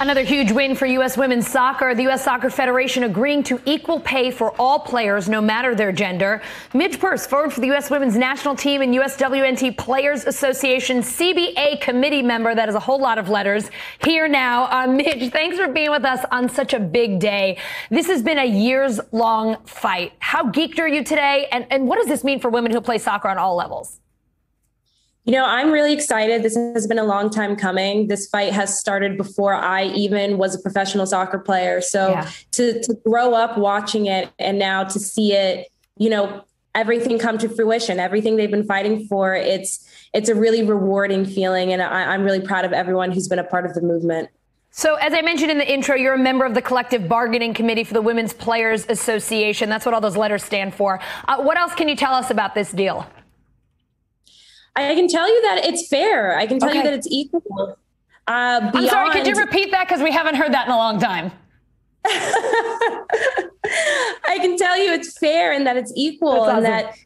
Another huge win for U.S. women's soccer. The U.S. Soccer Federation agreeing to equal pay for all players, no matter their gender. Midge Purce, forward for the U.S. women's national team and USWNT Players Association CBA committee member. That is a whole lot of letters. Here now. Uh, Midge, thanks for being with us on such a big day. This has been a years long fight. How geeked are you today? And, and what does this mean for women who play soccer on all levels? You know, I'm really excited. This has been a long time coming. This fight has started before I even was a professional soccer player. So yeah. to, to grow up watching it and now to see it, you know, everything come to fruition, everything they've been fighting for, it's it's a really rewarding feeling. And I, I'm really proud of everyone who's been a part of the movement. So, as I mentioned in the intro, you're a member of the collective bargaining committee for the Women's Players Association. That's what all those letters stand for. Uh, what else can you tell us about this deal? I can tell you that it's fair. I can tell okay. you that it's equal. Uh, beyond... I'm sorry, could you repeat that? Because we haven't heard that in a long time. I can tell you it's fair and that it's equal awesome. and that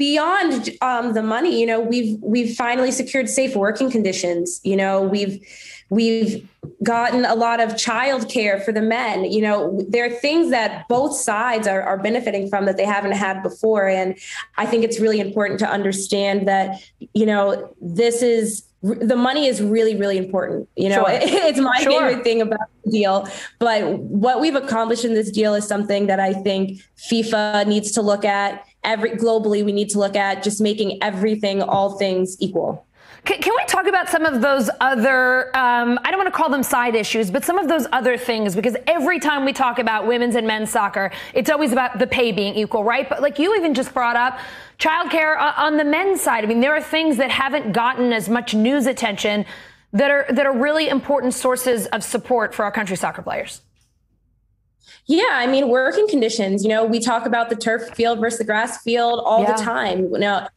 beyond um, the money, you know, we've we've finally secured safe working conditions. You know, we've we've gotten a lot of childcare for the men. You know, there are things that both sides are, are benefiting from that they haven't had before. And I think it's really important to understand that, you know, this is the money is really really important you know sure. it's my sure. favorite thing about the deal but what we've accomplished in this deal is something that i think fifa needs to look at every globally we need to look at just making everything all things equal can, can, we talk about some of those other, um, I don't want to call them side issues, but some of those other things? Because every time we talk about women's and men's soccer, it's always about the pay being equal, right? But like you even just brought up childcare on the men's side. I mean, there are things that haven't gotten as much news attention that are, that are really important sources of support for our country soccer players. Yeah, I mean, working conditions. You know, we talk about the turf field versus the grass field all yeah. the time. Now, know,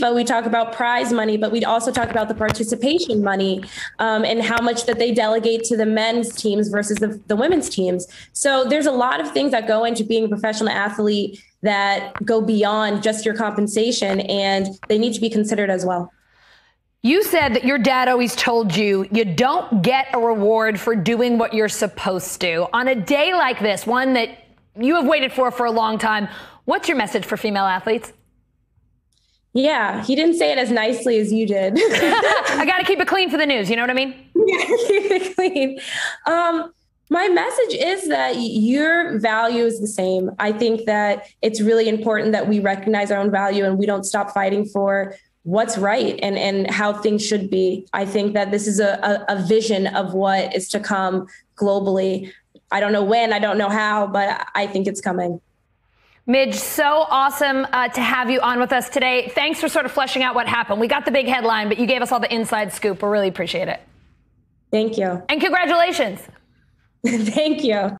but we talk about prize money, but we also talk about the participation money um, and how much that they delegate to the men's teams versus the, the women's teams. So there's a lot of things that go into being a professional athlete that go beyond just your compensation, and they need to be considered as well. You said that your dad always told you you don't get a reward for doing what you're supposed to. On a day like this, one that you have waited for for a long time, what's your message for female athletes? Yeah, he didn't say it as nicely as you did. I got to keep it clean for the news. You know what I mean? Yeah, keep it clean. Um, my message is that your value is the same. I think that it's really important that we recognize our own value and we don't stop fighting for what's right and, and how things should be. I think that this is a, a, a vision of what is to come globally. I don't know when, I don't know how, but I think it's coming. Midge, so awesome uh, to have you on with us today. Thanks for sort of fleshing out what happened. We got the big headline, but you gave us all the inside scoop. We really appreciate it. Thank you. And congratulations. Thank you.